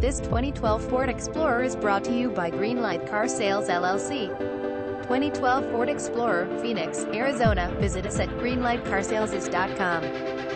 This 2012 Ford Explorer is brought to you by Greenlight Car Sales LLC. 2012 Ford Explorer, Phoenix, Arizona. Visit us at greenlightcarsales.com.